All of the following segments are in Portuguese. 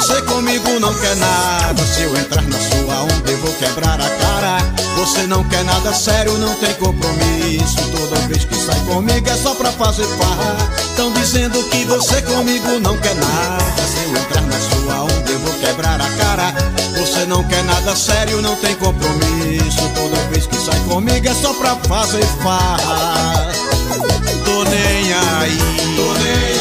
Você comigo não quer nada. Se eu entrar na sua onda eu vou quebrar a cara Você não quer nada sério, não tem compromisso. Toda vez que sai comigo é só pra fazer farra Tão dizendo que você comigo não quer nada. Se eu entrar na sua onda eu vou quebrar a cara. Você não quer nada sério, não tem compromisso. Toda vez que sai comigo é só pra fazer farra Tô nem aí, tô nem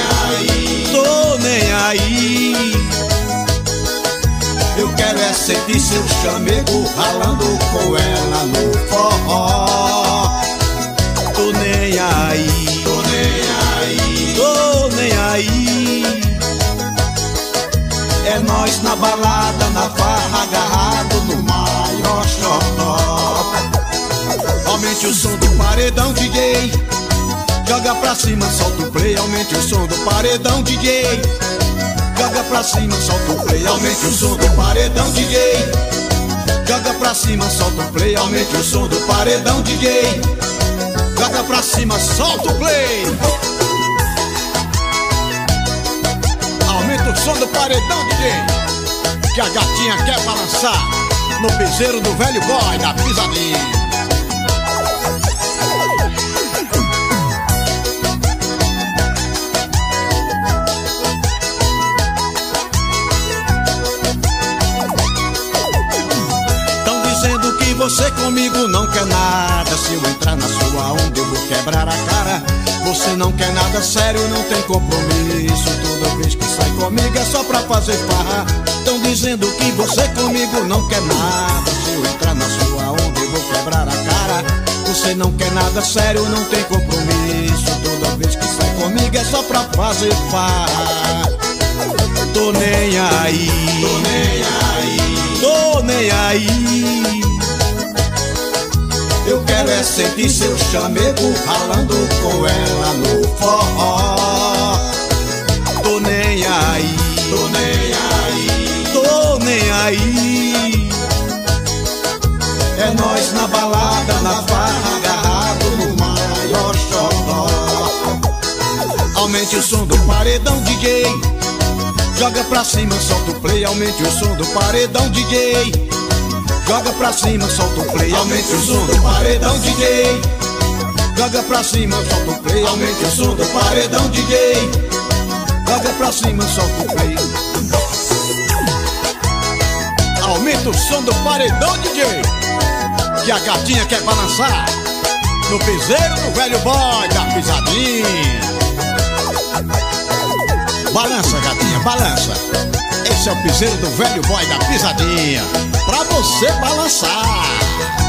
é sentir seu chamego ralando com ela no forró. Tô nem aí, tô nem aí, tô nem aí. É nós na balada, na farra, agarrado no maior xodó. Aumente o som do paredão, DJ Joga pra cima, solta o play Aumente o som do paredão, DJ Joga pra cima, solta o play, aumente o som do paredão DJ. Joga pra cima, solta o play, aumente o som do paredão DJ. Joga pra cima, solta o play. Aumenta o som do paredão DJ. Que a gatinha quer balançar no piseiro do velho boy da pisadinha. Você comigo não quer nada. Se eu entrar na sua onda eu vou quebrar a cara. Você não quer nada sério, não tem compromisso. Toda vez que sai comigo é só pra fazer farra. Tão dizendo que você comigo não quer nada. Se eu entrar na sua onda eu vou quebrar a cara. Você não quer nada sério, não tem compromisso. Toda vez que sai comigo é só pra fazer farra. Tô nem aí, tô nem aí, tô nem aí eu quero é sentir seu chamego ralando com ela no forró. Tô nem aí, tô nem aí, tô nem aí. É nós na balada, na farra, agarrado no maior xodó. Aumente o som do paredão, DJ. Joga pra cima, solta o play, aumente o som do paredão, DJ. Joga pra cima, solta o play, aumente o som do paredão DJ. Joga pra cima, solta o play, aumente o som do paredão DJ. Joga pra cima, solta o play. Aumenta o som do paredão DJ. Que a gatinha quer balançar no piseiro do velho boy da pisadinha. Balança, gatinha, balança. Esse é o piseiro do velho boy da pisadinha. Pra você balançar.